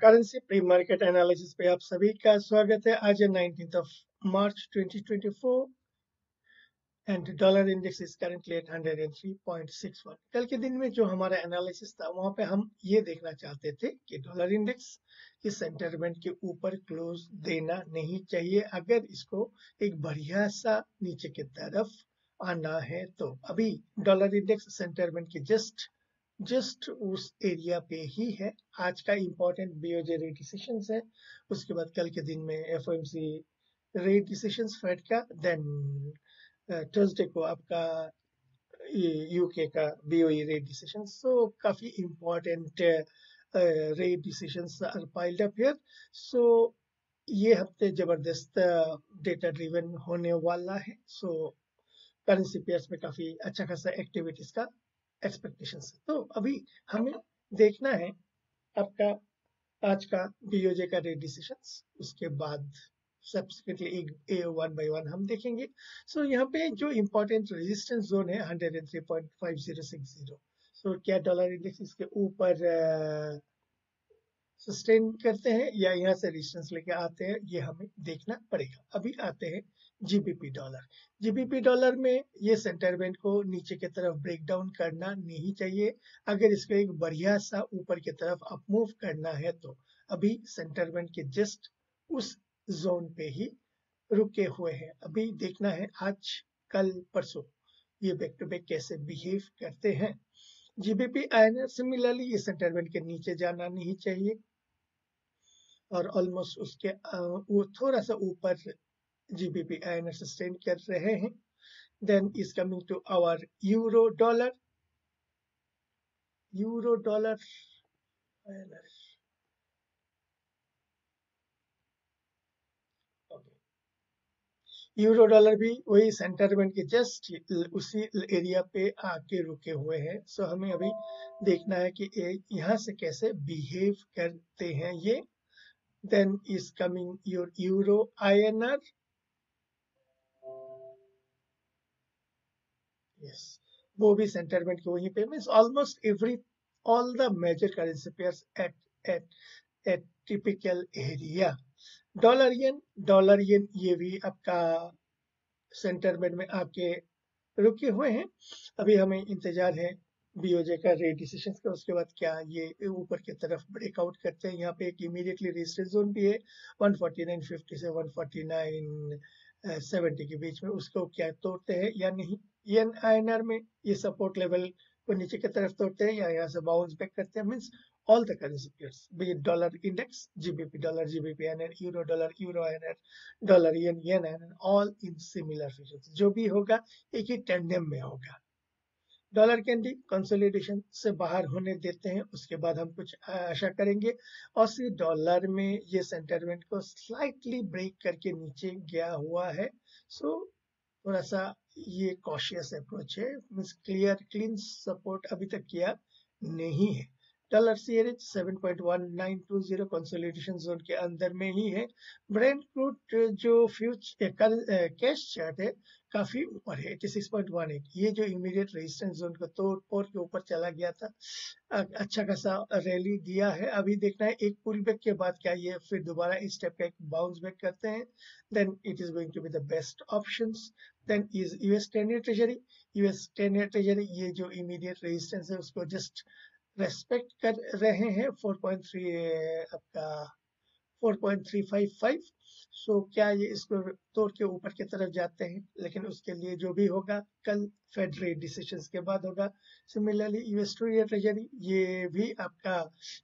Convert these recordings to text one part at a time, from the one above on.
Currency pre market analysis पे आप सभी का स्वागत है। आज nineteen of March 2024 and dollar index is currently at 103.61 कल के दिन में जो हमारा एनालिसिस था, वहाँ पे हम ये देखना चाहते थे कि डॉलर इंडेक्स इस सेंटरमेंट के ऊपर क्लोज देना नहीं चाहिए। अगर इसको एक बढ़िया सा नीचे की तरफ़ आना है तो अभी डॉलर इंडेक्स सेंटरमेंट के जस्ट जस्ट उस एरिया पे ही है। आज का इम्पोर्टेंट बीओजे रेट डिसीशन है। उसके बाद कल के दिन में एफ़ रेट डिसीशन फेड का देन थर्सडे को आपका यूके का बीओई रेट डिसीशन सो काफ़ी important rate decisions are piled up here so ये हफ़्ते ज़बरदस्त डेटा ड्रिवन होने वाला है। सो करेंसी पेयर्स में काफ़ी अच्छा खासा एक्टिविटीज़ का एक्सपेक्टेशंस तो अभी हमें देखना है आपका आज का बीओजे का रेट डिसीज़न उसके बाद subsequently a one by one हम देखेंगे। सो so, यहाँ पे जो इम्पोर्टेंट रेजिस्टेंस जोन है hundred and three point five zero six zero so क्या डॉलर इंडेक्स इसके ऊपर सस्टेन करते हैं या यहाँ से रेजिस्टेंस लेके आते हैं, ये हमें देखना पड़ेगा। अभी आते हैं जीबीपी डॉलर जीबीपी डॉलर में ये सेंटरमेंट को नीचे की तरफ़ ब्रेक डाउन करना नहीं चाहिए। अगर इसको एक बढ़िया सा ऊपर की तरफ़ अपमूव करना है तो अभी सेंटरमेंट के जस्ट उस जोन पे ही रुके हुए हैं। अभी देखना है आज, कल, परसों, ये बैक टू बैक कैसे बिहेव करते हैं। जीबीपी आईएनएस सिमिलरली इस इंटरवेंट के नीचे जाना नहीं चाहिए। और ऑलमोस्ट उसके वो थोड़ा सा ऊपर GBP I N INS sustain कर रहे हैं। Then is coming to our euro dollar euro dollar INS euro dollar भी वही सेंटरमेंट के जस्ट उसी एरिया पे आके रुके हुए हैं। सो so हमें अभी देखना है कि यहाँ से कैसे बिहेव करते हैं ये। Then is coming your euro INR yes, वो भी सेंटरमेंट के वहीं पे। Means almost every all the major currency pairs at at at typical area dollar yen dollar yen, ये भी आपका सेंटरमेंट में आपके रुके हुए हैं। अभी हमें इंतज़ार है बीओजे का रेट डिसीज़न का, उसके बाद क्या ये ऊपर की तरफ़ ब्रेकआउट करते हैं। यहाँ पे एक इमीडिएटली रेजिस्टेंस जोन भी है 149.50 से 149.70 के बीच में उसको क्या तोड़ते हैं या नहीं? एन आईएनआर में ये सपोर्ट लेवल को नीचे की तरफ़ तोड़ते हैं या यहाँ से बाउंस बैक करते हैं। Means all the currency pairs, be it dollar index, GBP dollar, GBP INR, euro dollar, euro INR, dollar yen, yen INR, all in similar features. जो भी होगा एक ही टेंडेम में होगा। डॉलर कैंडी कंसोलिडेशन से बाहर होने देते हैं उसके बाद हम कुछ आशा करेंगे। और डॉलर में ये सेंटरमेंट को स्लाइटली ब्रेक करके नीचे गया हुआ है। सो so, थोड़ा सा ये कॉशियस अप्रोच है। मीन्स क्लियर क्लीन सपोर्ट अभी तक किया नहीं है। Dollar C H seven point one nine two zero consolidation zone के अंदर में ही है। ब्रेंड क्रूड जो फ्यूचर कैश चार्ट है, काफ़ी ऊपर है eighty six point one eight ये जो इमीडिएट रेजिस्टेंस जोन का तोड़ फोड़ के ऊपर चला गया था अच्छा खासा रैली दिया है। अभी देखना है, एक पुल बैक के बाद क्या ये फिर दोबारा इस स्टेप का एक बाउंस बैक करते हैं। Then it is going to be the best option then is US ten year treasury US ten year treasury ये जो इमीडिएट रेजिस्टेंस है, उसको जस्ट रेस्पेक्ट कर रहे हैं 4.3 आपका 4.355 सो क्या ये इसको तोड़ के ऊपर की तरफ़ जाते हैं? लेकिन उसके लिए जो भी होगा, कल फेड रेट डिसीज़न के बाद होगा। सिमिलरली यूएस ट्रेजरी ये भी आपका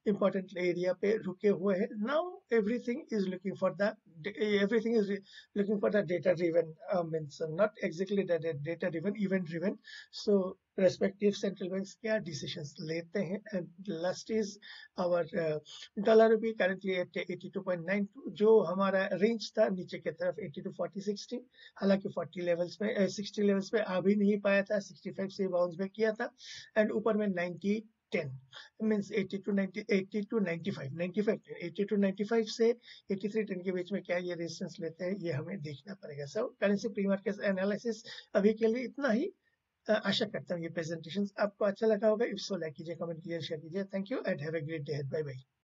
इम्पोर्टेंट एरिया पे रुके हुए हैं। Now everything is looking for the everything is looking for the data driven means not exactly data driven event driven so respective central bank क्या डिसीज़न लेते हैं? And last is our dollar भी currently at eighty two point nine two जो हमारा range था, नीचे की तरफ़ 80 to 40 60 हालाँकि 40 लेवल्स पे 60 लेवल्स पे आ भी नहीं पाया था 65 से बाउंस बैक किया था। एंड ऊपर में 90 10 मींस 80 टू 90 80 टू 95 95 80 टू 95 से 83 10 के बीच में क्या ये रेजिस्टेंस लेते हैं, ये हमें देखना पड़ेगा। So currency pre market analysis अभी के लिए इतना ही। आशा करता हूँ ये प्रेजेंटेशन आपको अच्छा लगा होगा। इफ़ सो लाइक कीजिए कमेंट कीजिए शेयर कीजिए। Thank you and have a great day bye bye